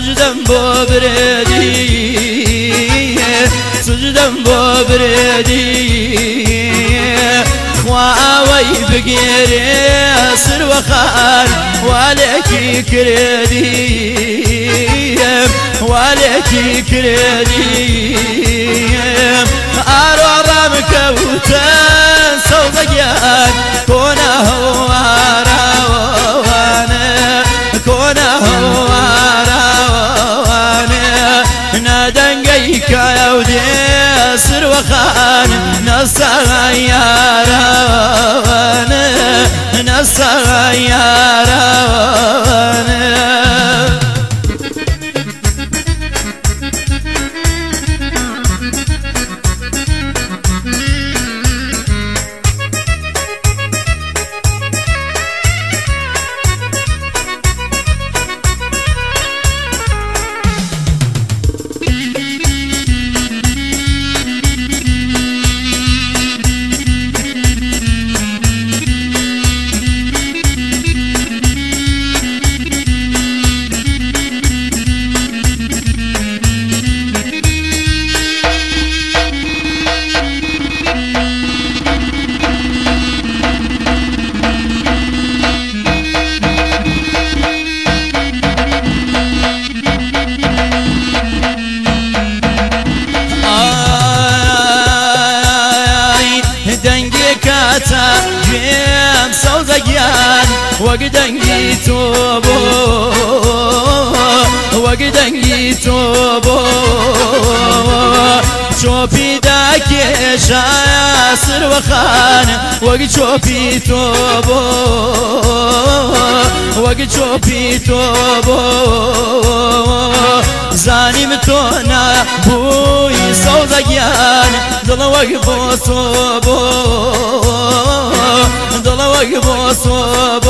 سجدم بو سجدم بو بردی بگیری سر و خان والکی کردی والکی کردی يا رانا نصر يا وقدنجي توبو وقدنجي توبو. شوفي داك شاسر وخان وقت شوفي توبو. وقت وقبو توبو. أرى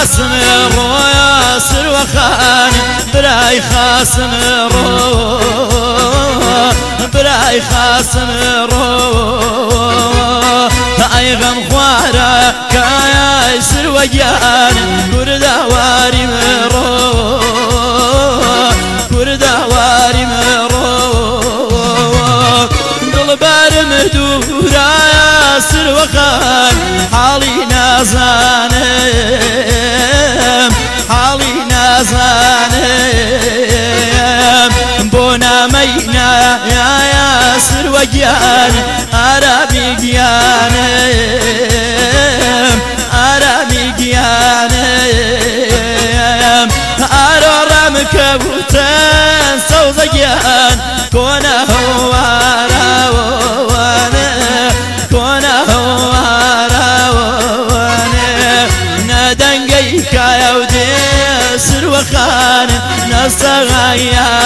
صوص قاسم رويا سر وخان براي خاسم رو. براي خاسم رو. اي غم خوارا كايا سر وجان كردا واري سر وخان حالي نازانم حالي نازانم بونا مينا يا ياسر وجيان أرابي جيانم أرابي جيانم أرورم كبوتان سوزجيان كونه نصر